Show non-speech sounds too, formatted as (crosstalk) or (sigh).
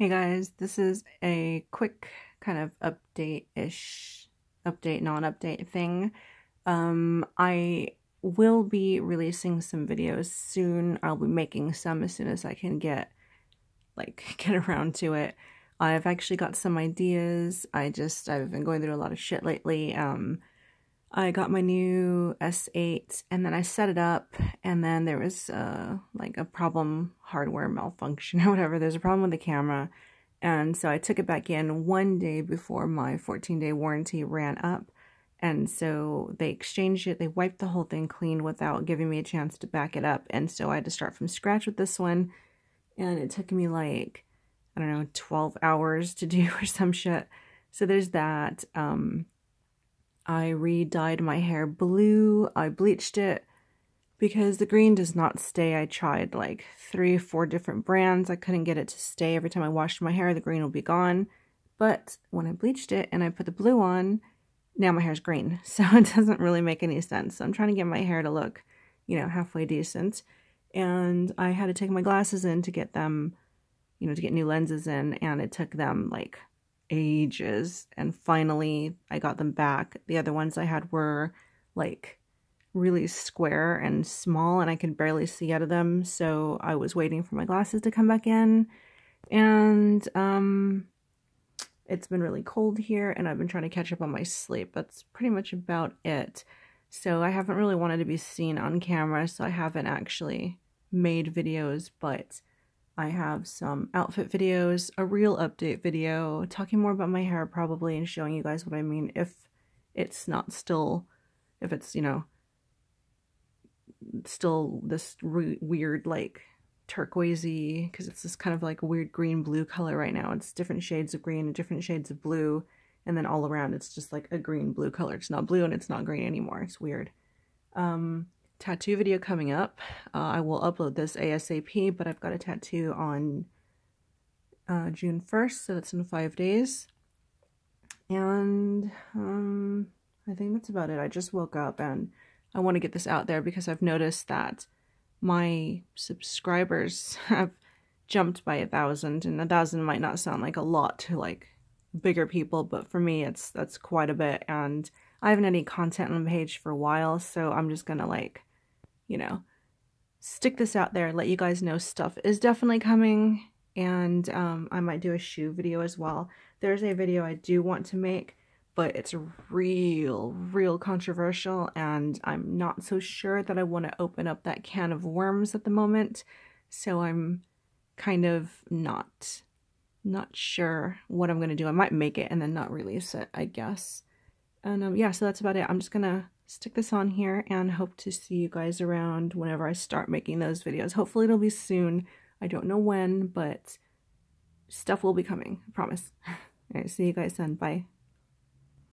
Hey guys, this is a quick kind of update-ish, update, non-update thing. Um, I will be releasing some videos soon. I'll be making some as soon as I can get, like, (laughs) get around to it. I've actually got some ideas. I just, I've been going through a lot of shit lately. Um, I got my new S8 and then I set it up and then there was uh, like a problem, hardware malfunction or whatever. There's a problem with the camera. And so I took it back in one day before my 14 day warranty ran up. And so they exchanged it, they wiped the whole thing clean without giving me a chance to back it up. And so I had to start from scratch with this one. And it took me like, I don't know, 12 hours to (laughs) do or some shit. So there's that. Um, I re-dyed my hair blue. I bleached it because the green does not stay. I tried like three or four different brands. I couldn't get it to stay. Every time I washed my hair, the green will be gone. But when I bleached it and I put the blue on, now my hair's green. (laughs) So it doesn't really make any sense. I'm trying to get my hair to look, you know, halfway decent. And I had to take my glasses in to get them, you know, to get new lenses in. And it took them like ages and finally I got them back. The other ones I had were like really square and small and I could barely see out of them so I was waiting for my glasses to come back in and um it's been really cold here and I've been trying to catch up on my sleep. That's pretty much about it. So I haven't really wanted to be seen on camera so I haven't actually made videos but I have some outfit videos, a real update video, talking more about my hair probably and showing you guys what I mean if it's not still, if it's, you know, still this weird like turquoisey because it's this kind of like weird green blue color right now. It's different shades of green and different shades of blue and then all around it's just like a green blue color. It's not blue and it's not green anymore. It's weird. Um, tattoo video coming up. Uh, I will upload this ASAP, but I've got a tattoo on uh, June 1st, so that's in five days. And um, I think that's about it. I just woke up and I want to get this out there because I've noticed that my subscribers (laughs) have jumped by a thousand, and a thousand might not sound like a lot to like bigger people, but for me, it's that's quite a bit. And I haven't any content on the page for a while, so I'm just gonna like you know, stick this out there, let you guys know stuff is definitely coming, and um, I might do a shoe video as well. There's a video I do want to make, but it's real, real controversial, and I'm not so sure that I want to open up that can of worms at the moment, so I'm kind of not not sure what I'm going to do. I might make it and then not release it, I guess. And um, yeah, so that's about it. I'm just going to stick this on here and hope to see you guys around whenever I start making those videos. Hopefully it'll be soon. I don't know when, but stuff will be coming. I promise. (laughs) Alright, see you guys then. Bye.